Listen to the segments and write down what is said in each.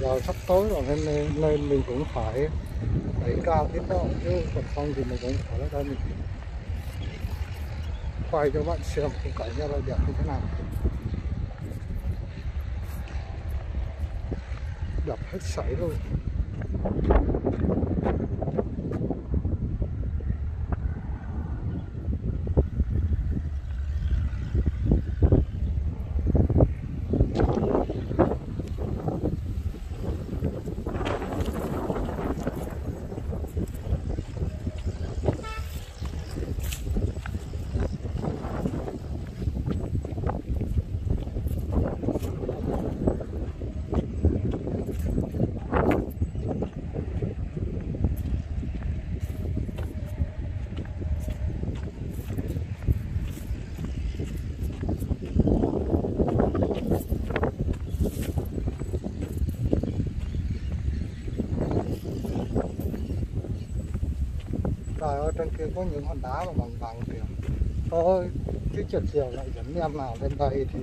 giờ sắp tối rồi, nên nên mình cũng phải đẩy cao tiếp đó chứ còn không thì mình cũng phải ở đây mình quay cho bạn xem cũng cảnh ra là đẹp như thế nào. Đẹp hết sảy luôn. Trời ơi trên kia có những hòn đá mà bằng bằng kìa thôi chứ chiều chiều lại dẫn em nào lên đây thì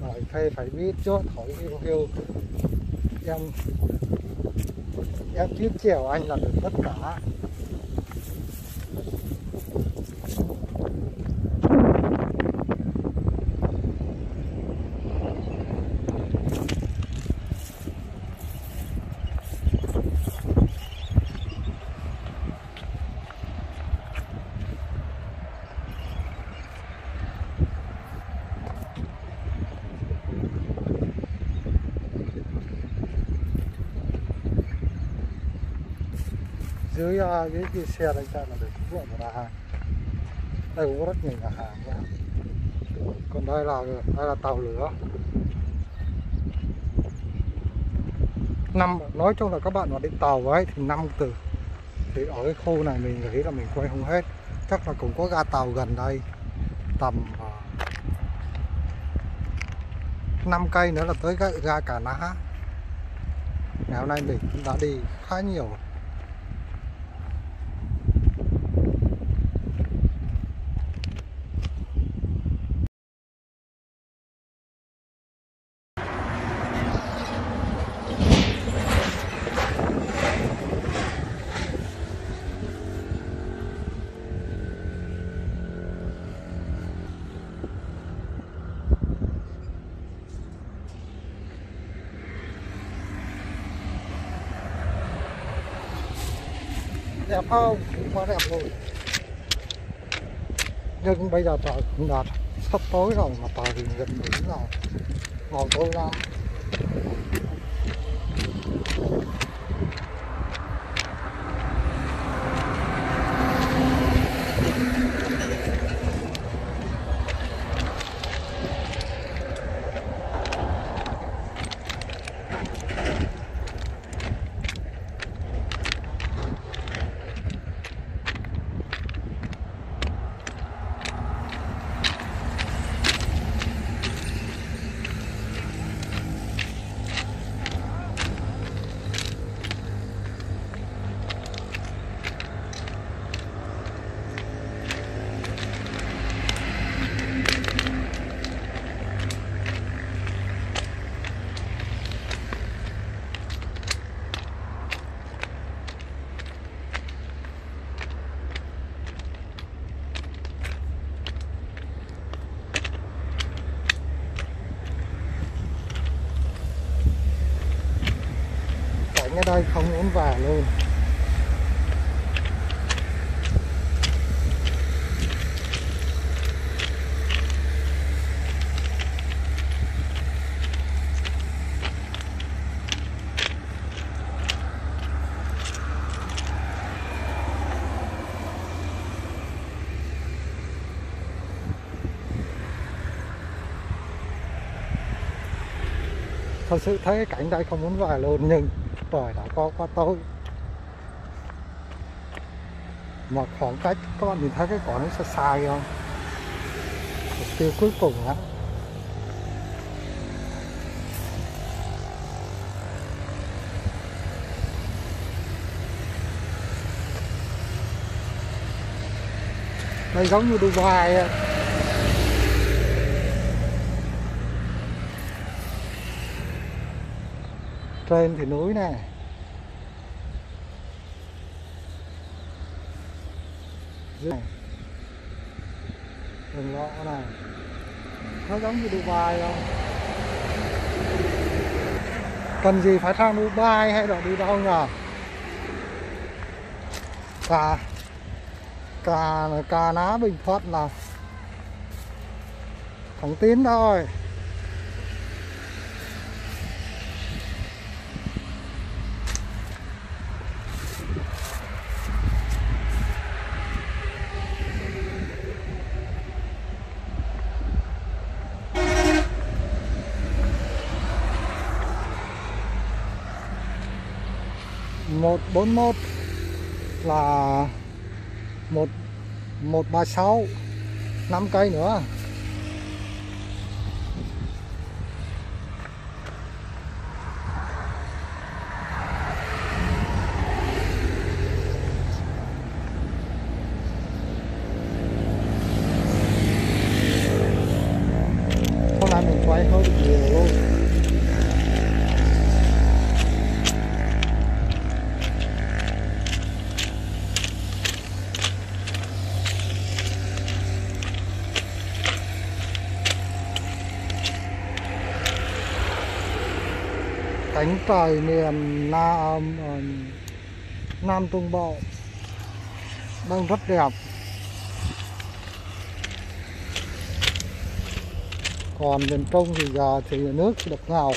phải thay phải biết chốt thổi yêu yêu. Em em biết chiều anh là được tất cả. Dưới uh, dưới cái xe đánh ra là được ruộng một nhà hàng. Đây cũng có rất nhiều nhà hàng nữa. còn đây là đây là tàu lửa. Năm nói chung là các bạn mà đi tàu ấy thì năm từ thì ở cái khu này mình nghĩ là mình quay không hết. Chắc là cũng có ga tàu gần đây. Tầm à, uh, 5 cây nữa là tới ga, ga Cà Ná. Ngày hôm nay mình đã đi khá nhiều. Đẹp không? Cũng quá đẹp luôn nhưng bây giờ trời cũng đạt. Sắp tối rồi mà trời thì gần đúng rồi. Ngồi tôi ra cảnh ở đây không luôn. Thật sự thấy cái cảnh đây không muốn về luôn nhưng trời đã có quá tối. Mà khoảng cách, các bạn nhìn thấy cái cỏ nó xa xa không? Mục tiêu cuối cùng á. Đây giống như Dubai ấy. Trên thì núi nè. Dưới này. Đường lọ này nó giống như Dubai không? Cần gì phải sang Dubai hay là đi đâu nhờ cà. Cà cà ná bình thuận là thẳng tiến thôi. Một bốn một là một một ba sáu năm cây nữa hôm nay mình quay hơi nhiều luôn cánh trời miền Nam Nam Trung Bộ. Đang rất đẹp. Còn miền Trung thì giờ thì nước được ngào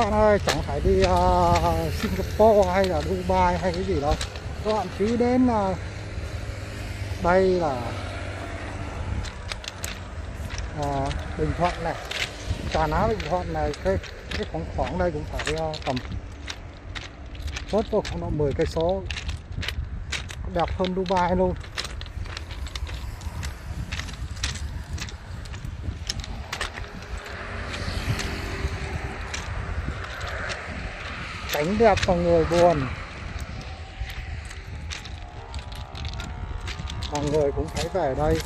bạn ơi chẳng phải đi uh, Singapore hay là Dubai hay cái gì đâu. Các bạn cứ đến uh, đây là uh, Bình Thuận này Trà Ná Bình Thuận này cái cái khoảng khoảng đây cũng phải uh, tầm tốt vô khoảng độ 10 cây số. Đẹp hơn Dubai luôn. Cánh đẹp và người buồn. Mọi người cũng thấy về đây.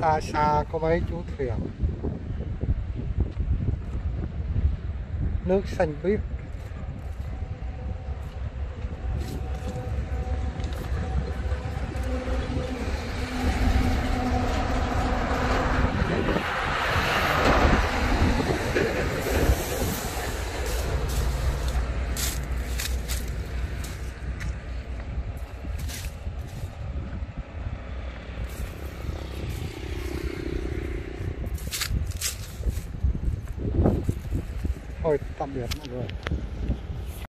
Xa xa có mấy chú thuyền. Nước xanh biếc thôi tạm biệt mọi người.